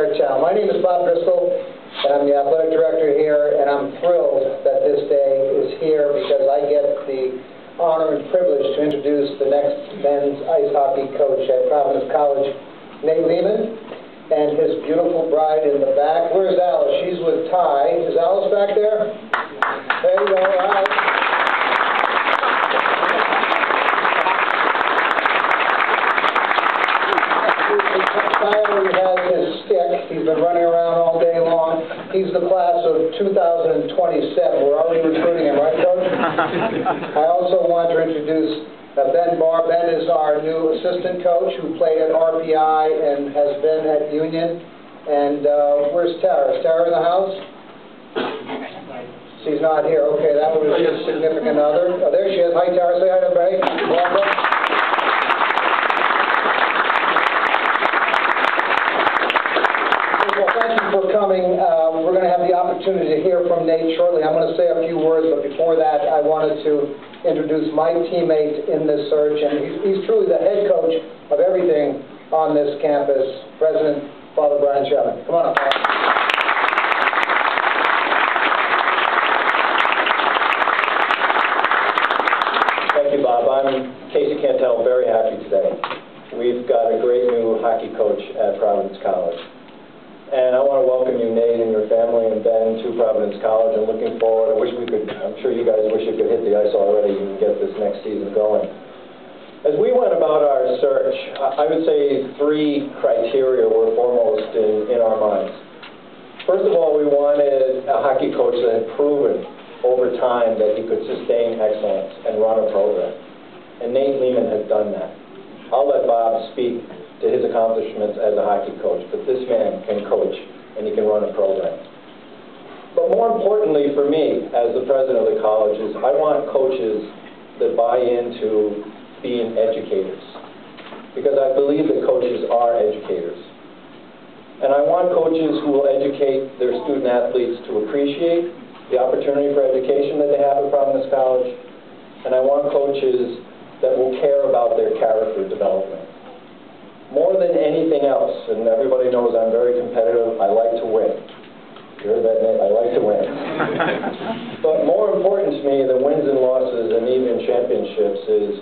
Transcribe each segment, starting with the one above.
entire town. My name is Bob Driscoll, and I'm the athletic director here, and I'm thrilled that this day is here because I get the honor and privilege to introduce the next men's ice hockey coach at Providence College, Nate Leaman, and his beautiful bride in the back. Where's Alice? She's with Ty. Is Alice back? There you go. All right. Tyler has his stick. He's been running around all day long. He's the class of 2027. We're already recruiting him, right, Coach? I also want to introduce uh, Ben Barr. Ben is new assistant coach who played at RPI and has been at Union. And uh, where's Tara? Is Tara in the house? She's not here. Okay, that was his significant other. Oh, there she is. Hi, Tara. Say hi to everybody. Welcome. Well, thank you for coming. Uh, We're going to have the opportunity to hear from Nate shortly. I'm going to say a few words, but before that, I wanted to introduce my teammate in this search, and he's- he's truly the head coach of everything on this campus, President Father Brian Shanley. Come on up. Thank you, Bob. I'm Casey Cantel, very happy today. We've got a great new hockey coach at Providence College. And I want to welcome you, Nate, and your family and Ben to Providence College. I'm looking forward, I wish we could, I'm sure you guys wish you could hit the ice already and get this next season going. As we went about our search, I would say three criteria were foremost in, in our minds. First of all, we wanted a hockey coach that had proven over time that he could sustain excellence and run a program. And Nate Leaman has done that. I'll let Bob speak to his accomplishments as a hockey coach, but this man can coach and he can run a program. But more importantly for me, as the president of the college, is I want coaches that buy into being educators. Because I believe that coaches are educators. And I want coaches who will educate their student athletes to appreciate the opportunity for education that they have at Providence College. And I want coaches that will care about their character development. Than anything else, and everybody knows I'm very competitive, I like to win. You heard that, Nate? I like to win. But more important to me than wins and losses and even championships is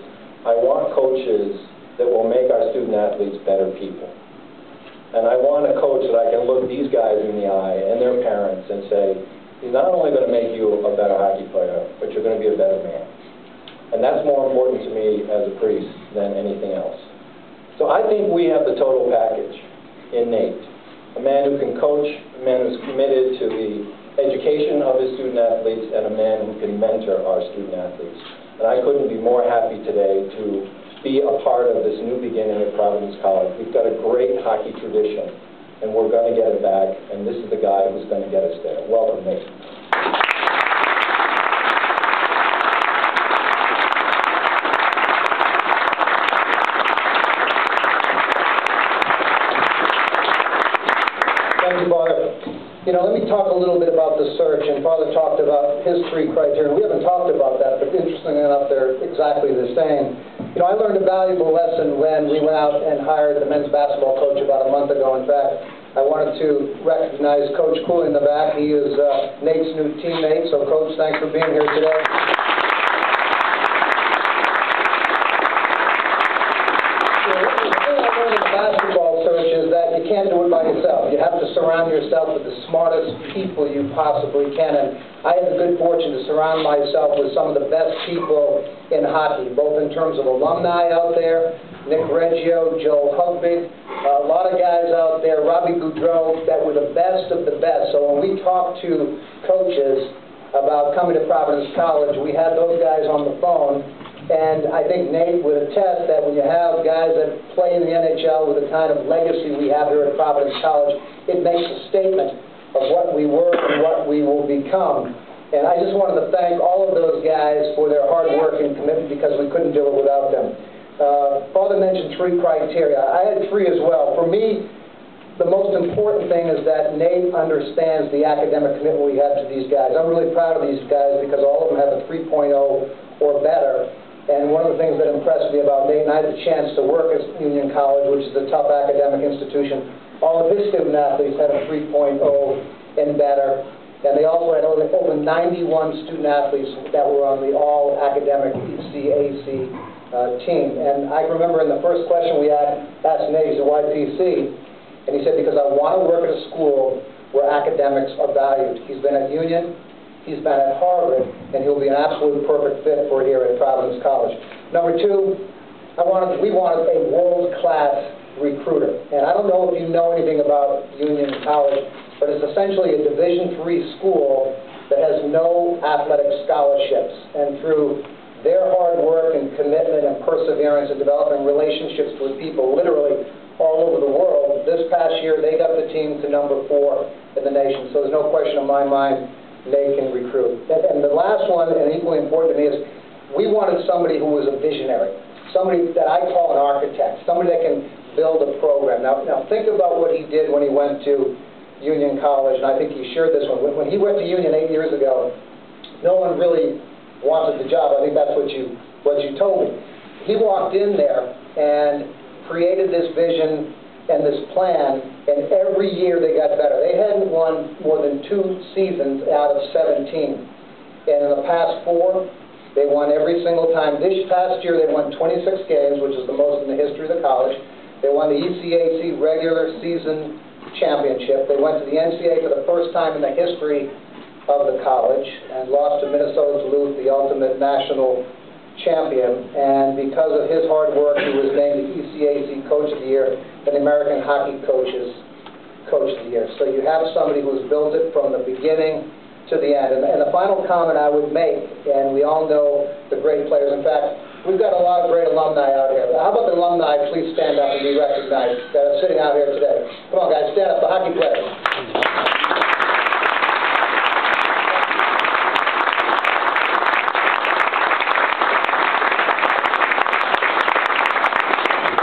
I want coaches that will make our student athletes better people. And I want a coach that I can look these guys in the eye and their parents and say, he's not only going to make you a better hockey player, but you're going to be a better man. And that's more important to me as a priest than anything else. So I think we have the total package in Nate. A man who can coach, a man who's committed to the education of his student athletes, and a man who can mentor our student athletes. And I couldn't be more happy today to be a part of this new beginning at Providence College. We've got a great hockey tradition, and we're going to get it back, and this is the guy who's going to get us there. Welcome, Nate. You know, let me talk a little bit about the search, and Father talked about his three criteria. We haven't talked about that, but interestingly enough, they're exactly the same. You know, I learned a valuable lesson when we went out and hired the men's basketball coach about a month ago. In fact, I wanted to recognize Coach Cooley in the back. He is uh, Nate's new teammate, so Coach, thanks for being here today. You know, The thing I learned in the basketball search is that you can't do it by yourself. You have to surround yourself with the smartest people you possibly can. And I had the good fortune to surround myself with some of the best people in hockey, both in terms of alumni out there, Nick Reggio, Joe Hulbig, a lot of guys out there, Robbie Gaudreau, that were the best of the best. So when we talked to coaches about coming to Providence College, we had those guys on the phone, and I think Nate would attest that when you have guys that play in the NHL with the kind of legacy we have here at Providence College, it makes a statement of what we were and what we will become. And I just wanted to thank all of those guys for their hard work and commitment because we couldn't do it without them. Uh, Father mentioned three criteria. I had three as well. For me, the most important thing is that Nate understands the academic commitment we have to these guys. I'm really proud of these guys because all of them have a 3.0 or better. And one of the things that impressed me about Nate, and I had the chance to work at Union College, which is a tough academic institution, All of his student athletes had a 3.0 and better, and they also had over over 91 student athletes that were on the all-academic ECAC uh, team. And I remember in the first question we had, asked Nate, he's a YPC, and he said, because I want to work at a school where academics are valued. He's been at Union, he's been at Harvard, and he'll be an absolute perfect fit for here at Providence College. Number two, I wanted, we wanted a world-class recruiter. And I don't know if you know anything about Union College, but it's essentially a Division III school that has no athletic scholarships. And through their hard work and commitment and perseverance in developing relationships with people literally all over the world, this past year they got the team to number four in the nation. So there's no question in my mind they can recruit. And, the last one, and equally important to me, is we wanted somebody who was a visionary, somebody that I call an architect, somebody that can build a program. Now, now think about what he did when he went to Union College, and I think he shared this one. When, when he went to Union eight years ago, no one really wanted the job. I think that's what you what you told me. He walked in there and created this vision and this plan, and every year they got better. They hadn't won more than two seasons out of 17. And in the past four, they won every single time. This past year, they won 26 games, which is the most in the history of the college. They won the ECAC regular season championship. They went to the NCAA for the first time in the history of the college and lost to Minnesota Duluth, the ultimate national champion. And because of his hard work, he was named the ECAC Coach of the Year and the American Hockey Coaches Coach of the Year. So you have somebody who's built it from the beginning to the end. And, and the final comment I would make, and we all know the great players. In fact, we've got a lot of great alumni out here. How about the alumni please stand up and be recognized that are sitting out here today? Come on, guys, stand up, the hockey players.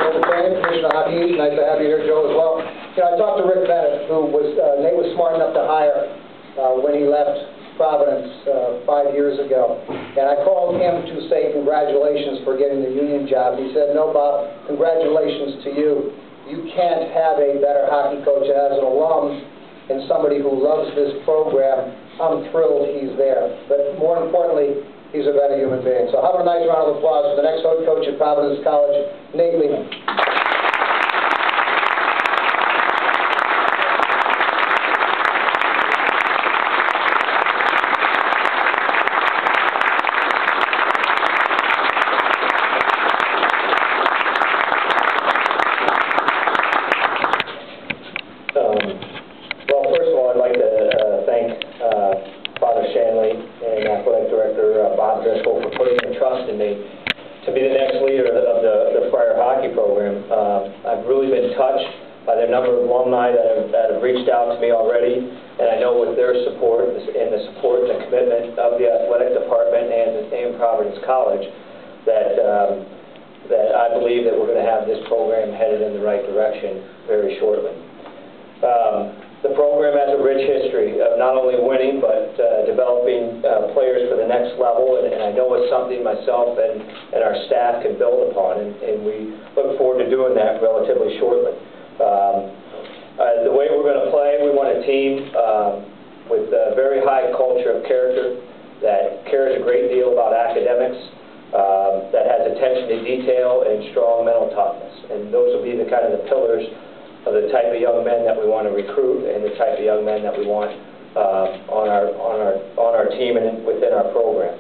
Joe McBain, Commissioner of Hockey, nice to have you here, Joe, as well. You know, I talked to Rick Bennett, who was, uh, Nate was smart enough to hire uh, when he left Providence uh, five years ago. And I called him to say congratulations for getting the union job. He said, no, Bob, congratulations to you. You can't have a better hockey coach as an alum and somebody who loves this program. I'm thrilled he's there. But more importantly, he's a better human being. So have a nice round of applause for the next head coach at Providence College, Nate Leaman. Um, Well, first of all, I'd like to uh, thank uh, Father Shanley and Athletic Director uh, Bob Driscoll for putting their trust in me to be the next leader of the the Friar Hockey Program. Uh, I've really been touched by the number of alumni that have that have reached out to me already, and I know with their support and the support and the commitment of the athletic department and and Providence College, that um, that I believe that we're going to have this program headed in the right direction very shortly. Um, The program has a rich history of not only winning, but uh, developing uh, players for the next level, and and I know it's something myself and and our staff can build upon, and and we look forward to doing that relatively shortly. Um, uh, The way we're going to play, we want a team um, with a very high culture of character, that cares a great deal about academics, um, that has attention to detail and strong mental toughness. And those will be the kind of the pillars of the type of young men that we want to recruit and the type of young men that we want uh, on our on our on our team and within our program.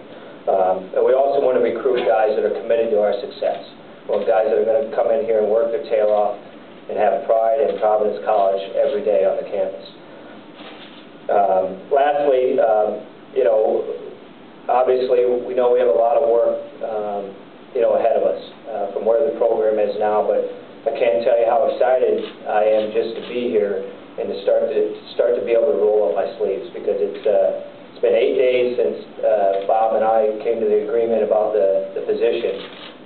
Um, and we also want to recruit guys that are committed to our success. Guys that are going to come in here and work their tail off and have pride in Providence College every day on the campus. Um, lastly, um, you know, obviously, we know we have a lot of work, um, you know, ahead of us uh, from where the program is now, but I can't tell you how excited I am just to be here and to start to start to be able to roll up my sleeves because it's uh, it's been eight days since uh, Bob and I came to the agreement about the the position,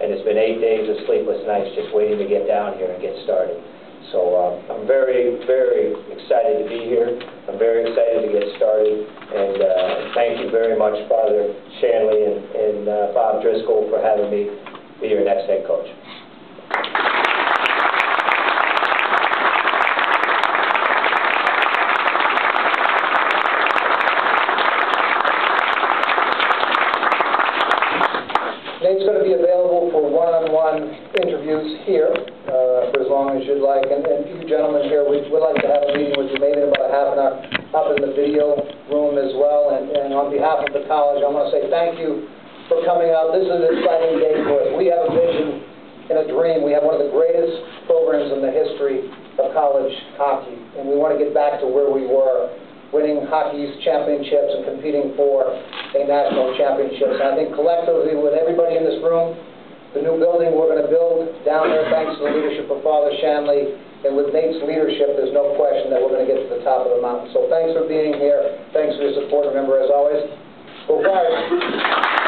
and it's been eight days of sleepless nights just waiting to get down here and get started. So um, I'm very, very excited to be here. I'm very excited to get started. And uh, thank you very much, Father Shanley and, and uh, Bob Driscoll, for having me be your next head coach. Nate's going to be available for one-on-one -on -one interviews here we'd like to have a meeting with you, maybe in about a half an hour, up in the video room as well. And and on behalf of the college, I want to say thank you for coming out. This is an exciting day for us. We have a vision and a dream. We have one of the greatest programs in the history of college hockey, and we want to get back to where we were, winning Hockey East championships and competing for a national championship. And I think collectively, with everybody in this room, the new building we're going to build down there, thanks to the leadership of Father Shanley, and with Nate's leadership, there's no question that we're going to get to the top of the mountain. So thanks for being here. Thanks for your support. Remember, as always, go Friars.